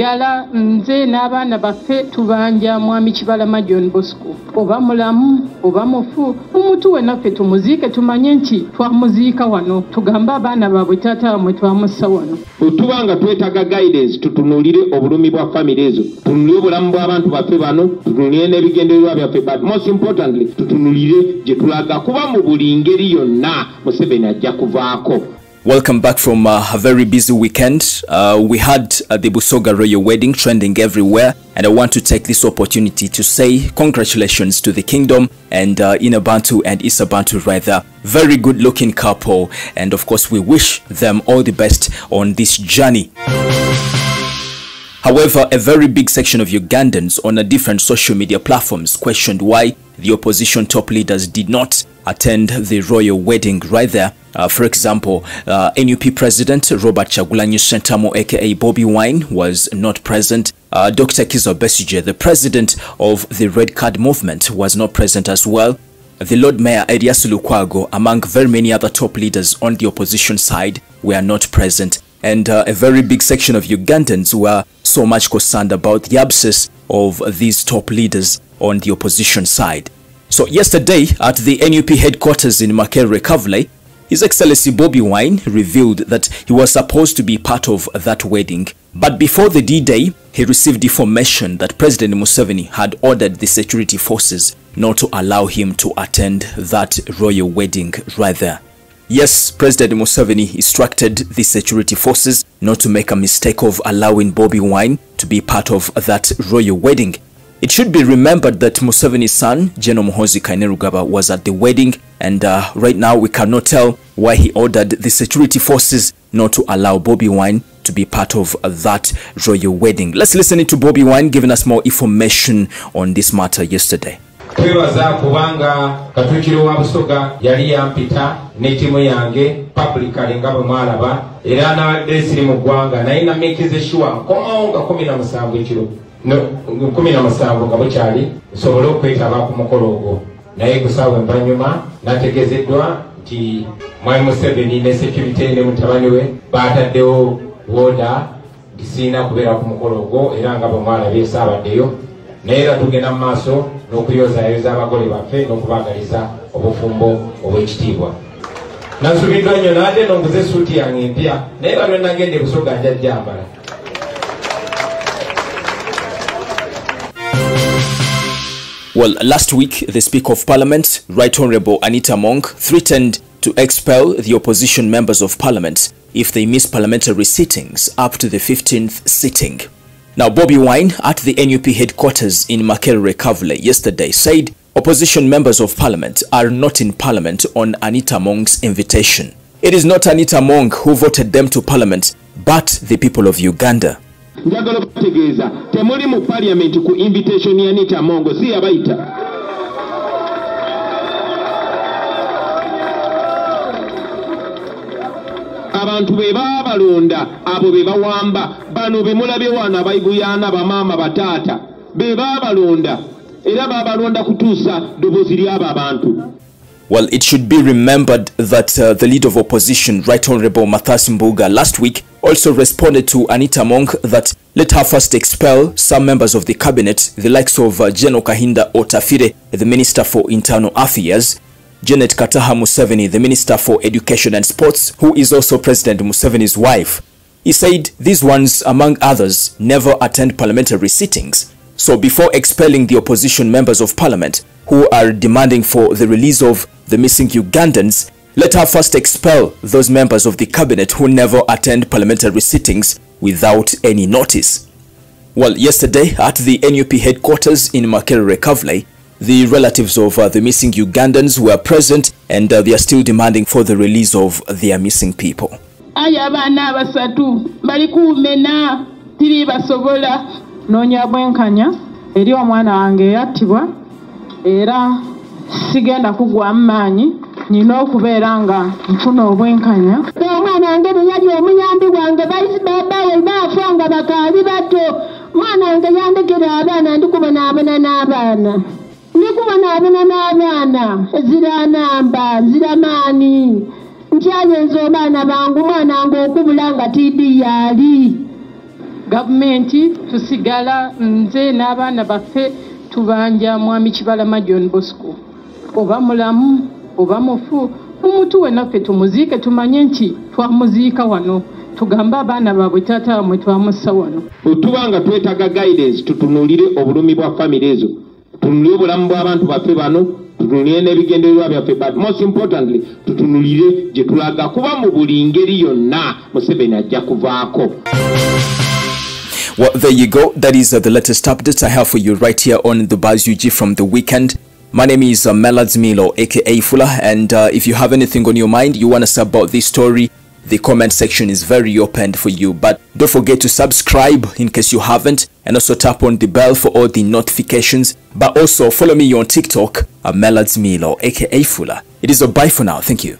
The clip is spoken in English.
ddala nze n'abaana baffe tubanja mwami kibalama john bosco. Oba mulamu oba mufu mumutuwe naffe tumuziike tumanye nti twamuziika wano. Tugambe abaana baabwe taata wamwe twamussa wano. Bwetuba nga twetaaga guidance tutunulire obulumi bwa famire ezo. Tutunulire obulamu bw'abantu baffe bano tutunulire n'ebigendererwa byaffe but most importantly tutunulire gye tulaga kuba mu buli ngeri yonna museveni ajja kuvaako Welcome back from uh, a very busy weekend. Uh, we had uh, the Busoga royal wedding trending everywhere, and I want to take this opportunity to say congratulations to the kingdom and uh, Inabantu and Isebantu rather. Very good looking couple, and of course, we wish them all the best on this journey. However, a very big section of Ugandans on a different social media platforms questioned why the opposition top leaders did not attend the royal wedding. Rather, uh, for example, uh, NUP President Robert Kyagulanyi Ssentamu, aka Bobi Wine, was not present. Uh, Dr. Kizza Besigye, the president of the Red Card Movement, was not present as well. The Lord Mayor Erias Lukwago, among very many other top leaders on the opposition side, were not present. And uh, a very big section of Ugandans were so much concerned about the absence of these top leaders on the opposition side. So yesterday at the NUP headquarters in Makerere Kavule, His Excellency Bobi Wine revealed that he was supposed to be part of that wedding. But before the D-Day, he received information that President Museveni had ordered the security forces not to allow him to attend that royal wedding rather. Yes, President Museveni instructed the security forces not to make a mistake of allowing Bobi Wine to be part of that royal wedding. It should be remembered that Museveni's son, General Muhozi Kainerugaba, was at the wedding and uh, right now we cannot tell why he ordered the security forces not to allow Bobby Wine to be part of that royal wedding. Let's listen to Bobby Wine giving us more information on this matter yesterday. twebaza kubanga katukiro wa busoga yali yampita ne timu yange publicly nga bwe mwalaba era nabadde siri mu ggwanga naye namikize shuwa nkomawo nga kumi na musanvu ekiro kumi na musanvu nga bukyali nsobole okwetaba ku mukolo ogwo. Naye kusaawa envanyuma nategezeddwa nti mwami museveni ne security ne mutabani we bataddewo woda nti siina kubeera ku mukolo ogwo era nga bwe mwalabye saabaddeyo naye era tugenda mu maaso n'okuyozayoza abagole baffe n'okubagaliza obufumbo obw'ekitiibwa. Nansubiddwa nnyo naate nonguze suuti yange empya naye bano nagende busoga nja Well, last week, the Speaker of Parliament, Right Honorable Anita Among, threatened to expel the opposition members of Parliament if they miss parliamentary sittings up to the 15th sitting. Now, Bobi Wine at the NUP headquarters in Makerere Kavule yesterday said opposition members of parliament are not in parliament on Anita Among's invitation. It is not Anita Among who voted them to parliament, but the people of Uganda. Njagala okutegeeza temuli mu paliamenti ku invitation ya nita mongo si yabayita abantu be baabalonda abo be bawamba. Bano be mulabye wano abayiguyana bamaama bataata be baabalonda. Era babalonda kutuusa ddoboozi ly'abo abantu. Well, it should be remembered that uh, the leader of opposition, Right Honorable Mathas Mbuga, last week also responded to Anita Among that let her first expel some members of the cabinet, the likes of uh, General Kahinda Otafiire, the Minister for Internal Affairs, Janet Kataaha Museveni, the Minister for Education and Sports, who is also President Museveni's wife. He said these ones, among others, never attend parliamentary sittings. So before expelling the opposition members of parliament who are demanding for the release of the missing Ugandans, let her first expel those members of the cabinet who never attend parliamentary sittings without any notice. Well, yesterday at the NUP headquarters in Makerere Kavle, the relatives of uh, the missing Ugandans were present and uh, they are still demanding for the release of their missing people. aya abaana abasatu bali kuumena tiri basobola noonya bwenkanya eri omwana wange eyattibwa era sigenda kugwamu maanyi nina okubeera nga nfuna obwenkanya. Omwana wange bwe yali omuyambi gwange baisi babawe baafa nga bakaali bato. Mwana wange yandekera abaana ndikubonaabona n'abaana. Ndikubonaabona n'abaana. Ziranamba ziramaani. Nkyayenza obaana bangu mwana wange okubula nga tidi yaali gavumenti tusigala nze n'abaana baffe tubanja mwami kibalama john bosco. Oba mulamu oba mufu mumutuwe naffe tumuziike tumanye nti twamuziika wano. Tugambe abaana baabwe taata wamwe twamussa wano. Bwetuba nga twetaaga guidance tutunulire obulumi bwa famire ezo. Tutunulire obulamu bw'abantu baffe bano tutunulire n'ebigendererwa byaffe. But most importantly tutunulire gye tulaga kuba mu buli ngeri yonna museveni ajja kuvaako. Well, there you go. That is uh, the latest update I have for you right here on the Buzz UG from the weekend. My name is uh, Melad Milo, aka Fula, and uh, if you have anything on your mind, you want to say about this story, the comment section is very open for you. But don't forget to subscribe in case you haven't, and also tap on the bell for all the notifications. But also follow me on TikTok, uh, Melad Milo, aka Fula. It is a bye for now. Thank you.